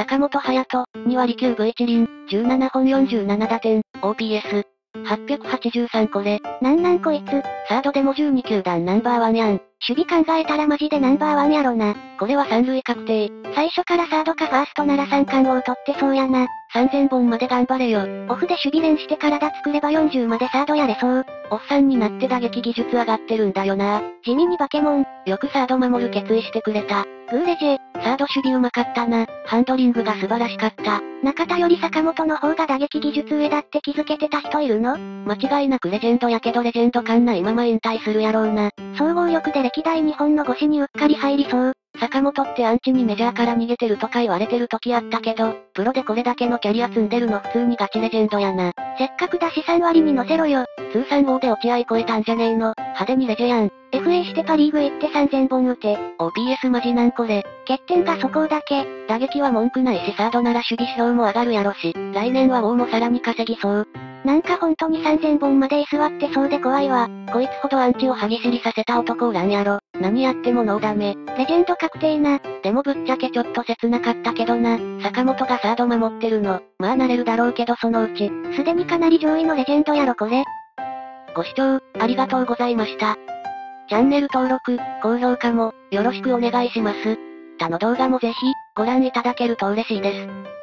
坂本隼人、2割9分1厘、17本47打点、OPS。883これ。なんなんこいつ。サードでも12球団ナンバーワンやん。守備考えたらマジでナンバーワンやろな。これは三塁確定。最初からサードかファーストなら三冠王取ってそうやな。3000本まで頑張れよ。オフで守備練して体作れば40までサードやれそう。おっさんになって打撃技術上がってるんだよな。地味にバケモン。よくサード守る決意してくれた。グーレジェ。サード守備うまかったな。ハンドリングが素晴らしかった。中田より坂本の方が打撃技術上だって気づけてた人いるの？間違いなくレジェンドやけどレジェンド感ないまま引退するやろうな。総合力で歴代日本の越しにうっかり入りそう。坂本ってアンチにメジャーから逃げてるとか言われてる時あったけど、プロでこれだけのキャリア積んでるの普通にガチレジェンドやな。せっかくだし3割に乗せろよ。通算王で落合超えたんじゃねえの。派手にレジェやん。FA してパリーグ行って3000本打て。OPS マジなんこれ。欠点がそこだけ。打撃は文句ないしサードなら守備指標も上がるやろし、来年は王もさらに稼ぎそう。なんか本当に3000本まで居座ってそうで怖いわ。こいつほどアンチを歯ぎしりさせた男おらんやろ。何やってもノーダメ。レジェンド確定な。でもぶっちゃけちょっと切なかったけどな。坂本がサード守ってるの。まあ慣れるだろうけどそのうち。すでにかなり上位のレジェンドやろこれ。ご視聴、ありがとうございました。チャンネル登録、高評価も、よろしくお願いします。他の動画もぜひ、ご覧いただけると嬉しいです。